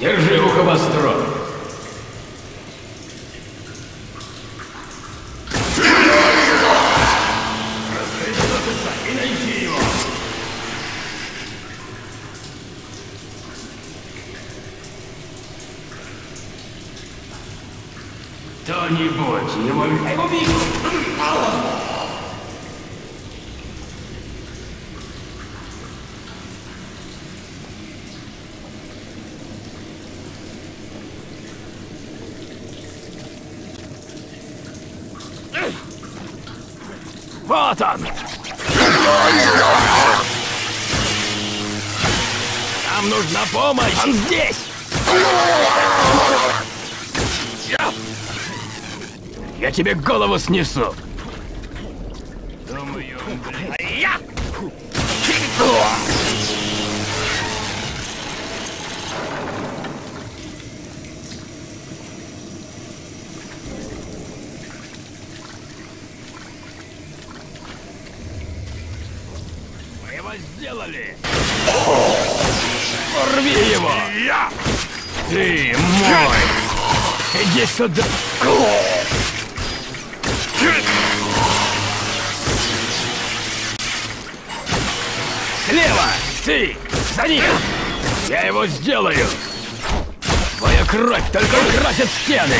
Держи ухо востро. Кто-нибудь его... Я его вижу! Вот он! Нам нужна помощь! Он здесь! Я тебе голову снесу! Сделали! Порви его! Я! Ты мой! Иди сюда! Слева! Ты! За ним! Я его сделаю! Твоя кровь только украсит стены!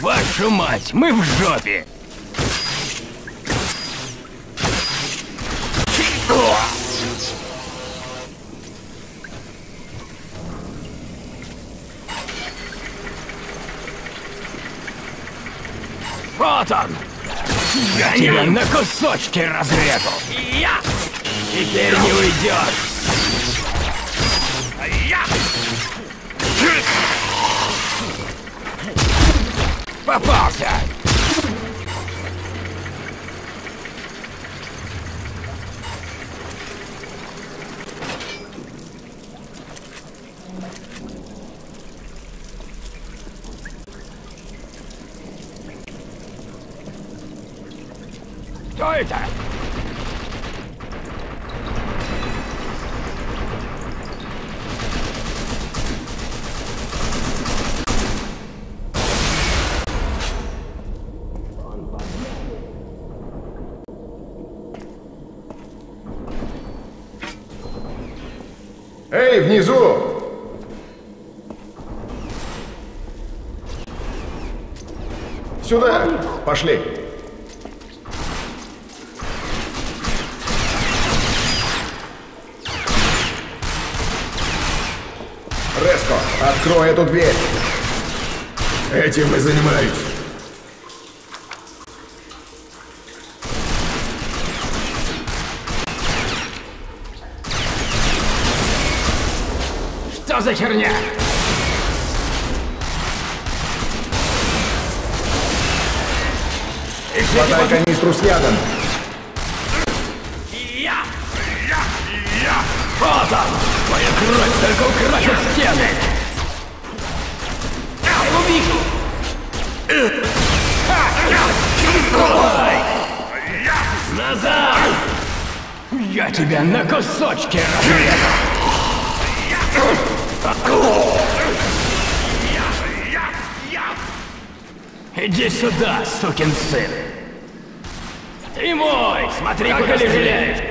Вашу мать, мы в жопе! Вот он! Я тебя на кусочки разрезал! Я! Теперь не уйдешь! Я! Попался! Кто это? Эй, внизу! Сюда! Пошли! Открой эту дверь! Этим и занимаюсь. Что за херня? Хватай канистру с ядом. Я! Я! Я! Вот он! Твоя кровь только украсит стены! Вижу! Давай! Назад! Я тебя на кусочки разрежу! Иди сюда, сукин сын! Ты мой! Смотри, как стреляешь!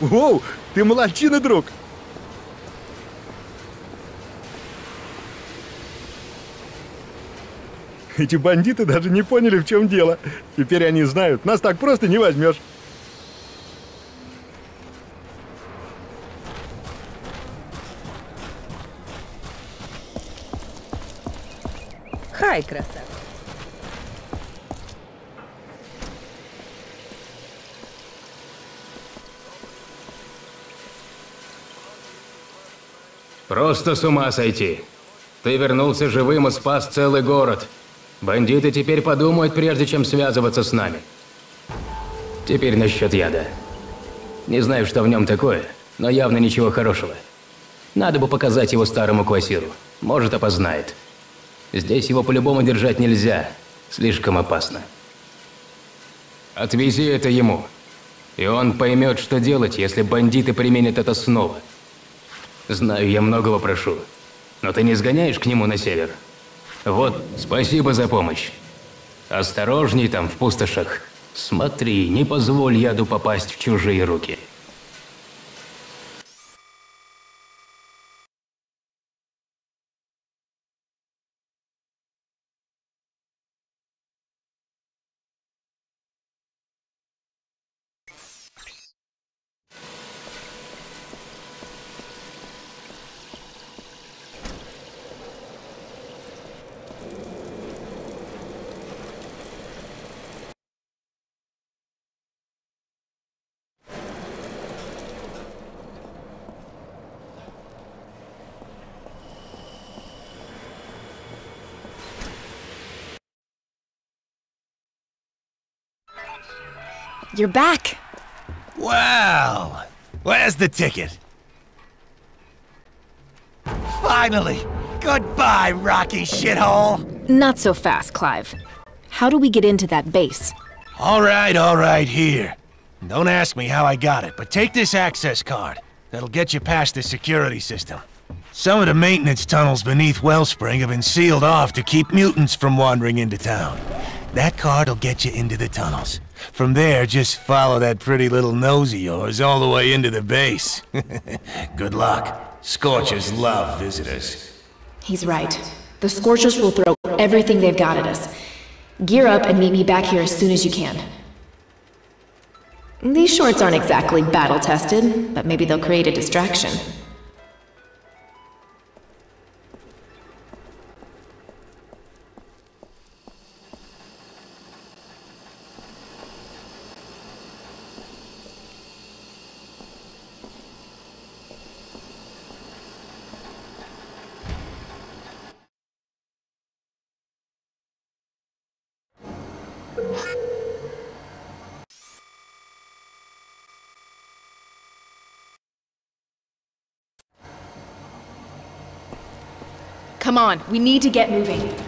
Воу, ты молодчина, друг. Эти бандиты даже не поняли, в чем дело. Теперь они знают, нас так просто не возьмешь. Хай. Просто с ума сойти. Ты вернулся живым и спас целый город. Бандиты теперь подумают, прежде чем связываться с нами. Теперь насчет яда. Не знаю, что в нем такое, но явно ничего хорошего. Надо бы показать его старому квасиру. Может, опознает. Здесь его по-любому держать нельзя. Слишком опасно. Отвези это ему. И он поймет, что делать, если бандиты применят это снова. Знаю, я многого прошу. Но ты не сгоняешь к нему на север? Вот, спасибо за помощь. Осторожней там, в пустошах. Смотри, не позволь яду попасть в чужие руки. You're back. Well, where's the ticket? Finally! Goodbye, Rocky shithole! Not so fast, Clive. How do we get into that base? Alright, alright, here. Don't ask me how I got it, but take this access card. That'll get you past the security system. Some of the maintenance tunnels beneath Wellspring have been sealed off to keep mutants from wandering into town. That card will get you into the tunnels. From there, just follow that pretty little nose of yours all the way into the base. Good luck. Scorchers love visitors. He's right. The Scorchers will throw everything they've got at us. Gear up and meet me back here as soon as you can. These shorts aren't exactly battle-tested, but maybe they'll create a distraction. Come on, we need to get moving.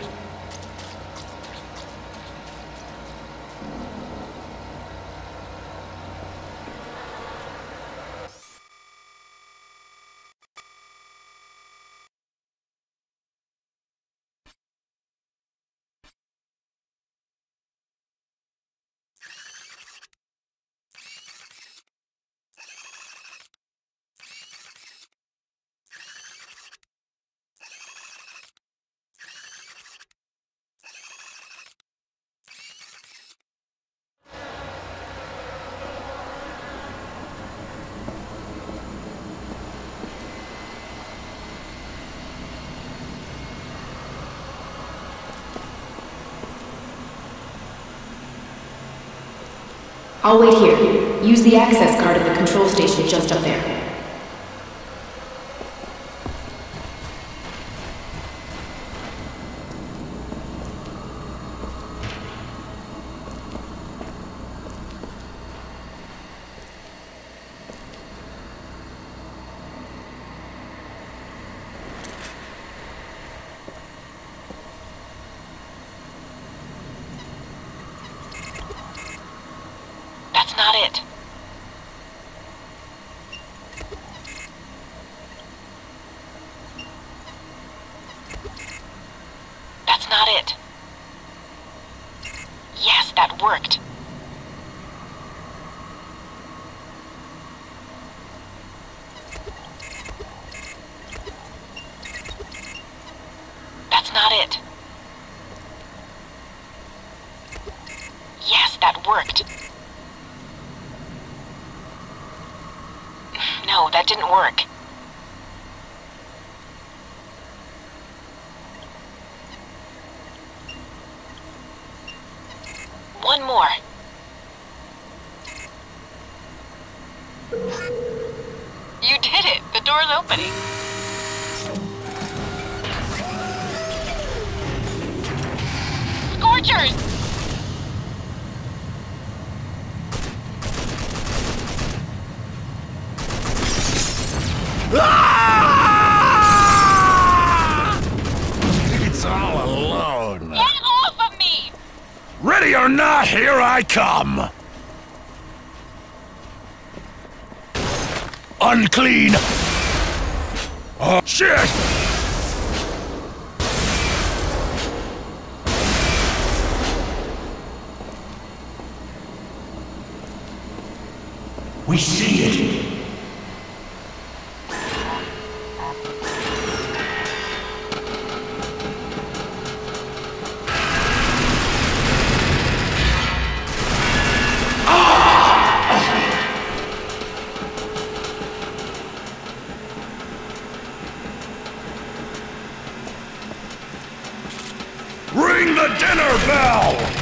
I'll wait here. Use the access card at the control station just up there. That's not it. That's not it. Yes, that worked. that worked. No, that didn't work. One more. You did it! The door's opening. Scorchers! It's all alone. Get off of me! Ready or not, here I come! Unclean! Oh, shit! We see it! Ring the dinner bell!